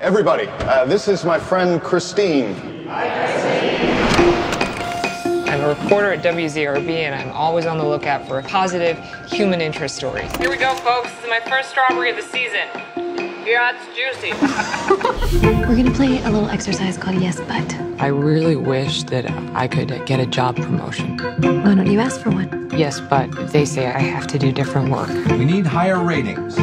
Everybody, uh, this is my friend Christine. I'm a reporter at WZRB, and I'm always on the lookout for a positive human interest stories. Here we go, folks. This is my first strawberry of the season. Yeah, it's juicy. We're gonna play a little exercise called Yes But. I really wish that I could get a job promotion. Why don't you ask for one? Yes, but they say I have to do different work. We need higher ratings.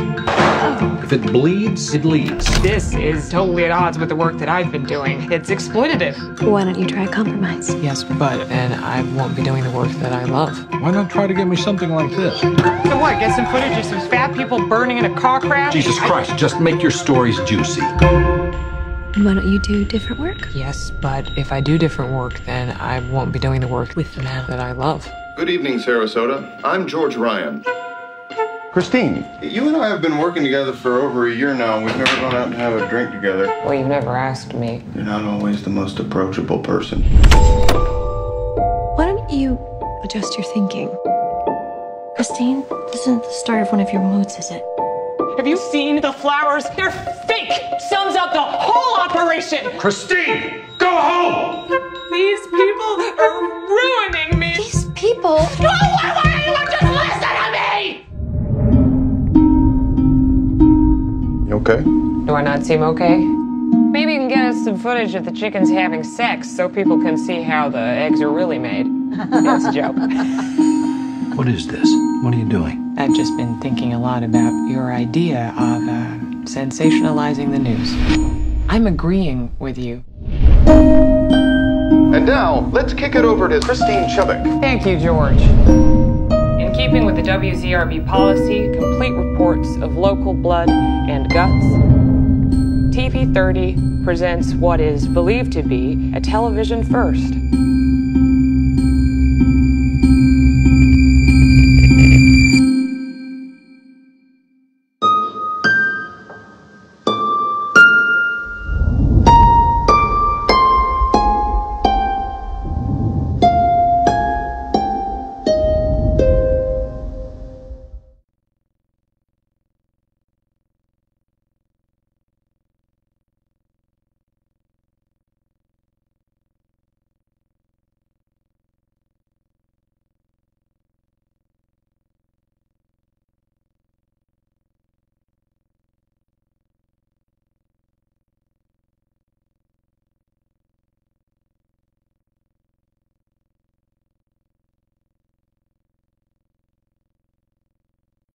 If it bleeds, it leads. This is totally at odds with the work that I've been doing. It's exploitative. Why don't you try a compromise? Yes, but then I won't be doing the work that I love. Why not try to get me something like this? So what? Get some footage of some fat people burning in a car crash? Jesus Christ, just make your stories juicy. Why don't you do different work? Yes, but if I do different work, then I won't be doing the work with the man that I love. Good evening, Sarasota. I'm George Ryan. Christine, you and I have been working together for over a year now. We've never gone out and have a drink together. Well, you've never asked me. You're not always the most approachable person. Why don't you adjust your thinking? Christine, this isn't the start of one of your moods, is it? Have you seen the flowers? They're fake! Sums up the whole operation! Christine, go home! These people are ruining me! These people. Okay? Do I not seem okay? Maybe you can get us some footage of the chickens having sex so people can see how the eggs are really made. That's a joke. What is this? What are you doing? I've just been thinking a lot about your idea of uh, sensationalizing the news. I'm agreeing with you. And now, let's kick it over to Christine Chubbuck. Thank you, George. WZRB policy, complete reports of local blood and guts, TV 30 presents what is believed to be a television first.